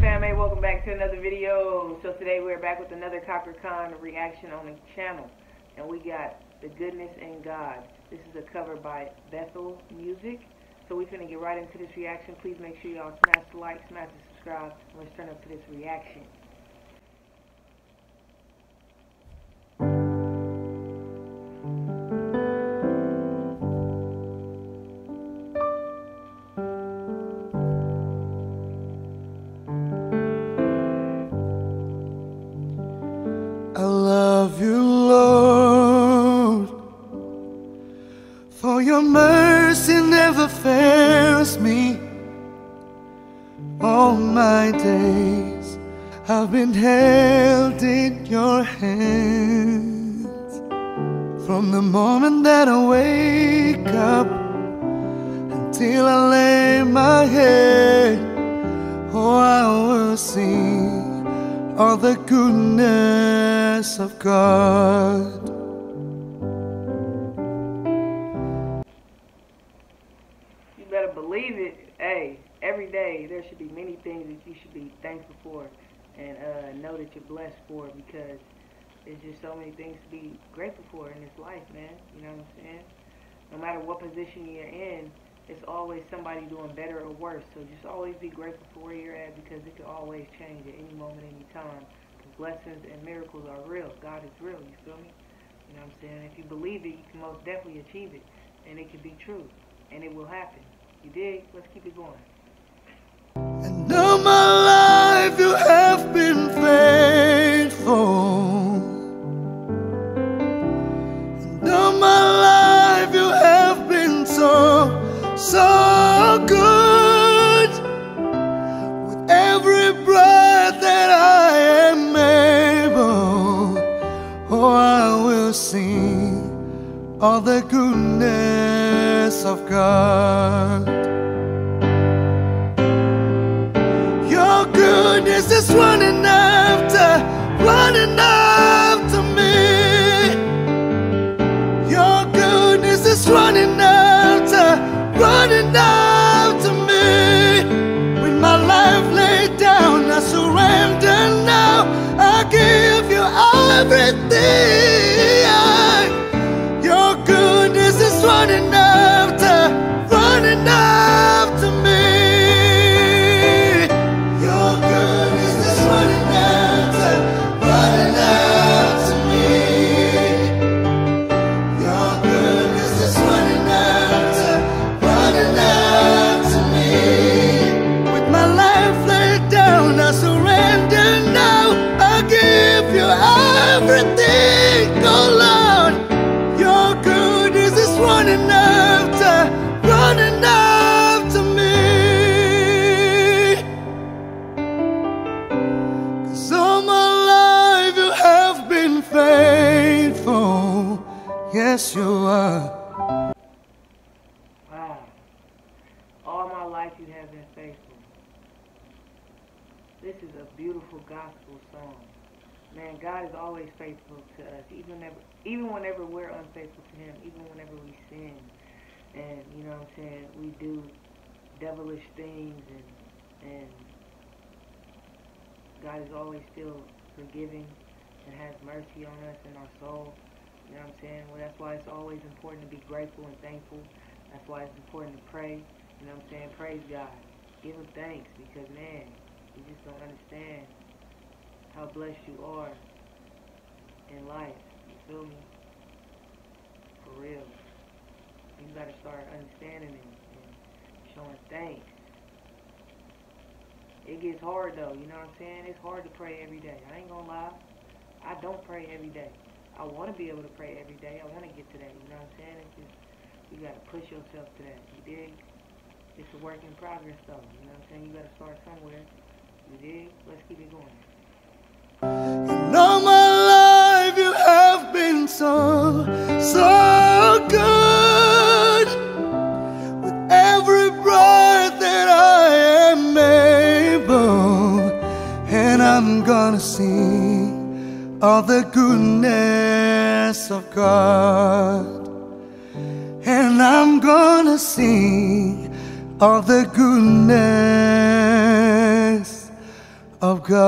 FMA, welcome back to another video. So today we're back with another Cakra Khan reaction on the channel. And we got The Goodness in God. This is a cover by Bethel Music. So we're going to get right into this reaction. Please make sure y'all smash the like, smash the subscribe, let's turn up to this reaction. I love you, Lord, for your mercy never fails me. All my days I've been held in your hands. From the moment that I wake up until I lay my head, oh, I will sing all the goodness of God. You better believe it. Hey, every day there should be many things that you should be thankful for and uh, know that you're blessed for because there's just so many things to be grateful for in this life, man. You know what I'm saying? No matter what position you're in, it's always somebody doing better or worse. So just always be grateful for where you're at because it can always change at any moment, any time. Blessings and miracles are real. God is real. You feel me? You know what I'm saying? If you believe it, you can most definitely achieve it. And it can be true. And it will happen. You dig? Let's keep it going. Will all the goodness of God. Your goodness is running a beautiful gospel song. Man, God is always faithful to us, even whenever, even whenever we're unfaithful to Him, even whenever we sin, and you know what I'm saying, we do devilish things, and and God is always still forgiving and has mercy on us and our soul. You know what I'm saying? Well, that's why it's always important to be grateful and thankful. That's why it's important to pray. You know what I'm saying? Praise God. Give Him thanks because, man, you just don't understand how blessed you are in life. You feel me? For real. You gotta start understanding it and showing thanks. It gets hard though, you know what I'm saying? It's hard to pray every day. I ain't gonna lie. I don't pray every day. I want to be able to pray every day. I want to get to that. You know what I'm saying? It's just you got to push yourself to that. You dig? It's a work in progress, though. You know what I'm saying? You got to start somewhere. In all my life you have been so, so good. With every breath that I am able, and I'm gonna sing of the goodness of God. And I'm gonna sing of the goodness of God.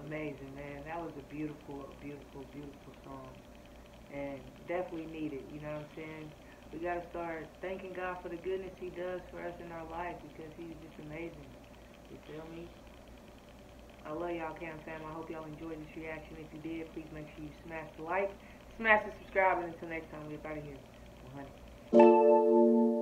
Amazing, man. That was a beautiful, beautiful, beautiful song. And definitely needed, you know what I'm saying? We got to start thanking God for the goodness He does for us in our life because He's just amazing. You feel me? I love y'all, Cam Fam. I hope y'all enjoyed this reaction. If you did, please make sure you smash the like, smash the subscribe, and until next time, we're out of here. 100.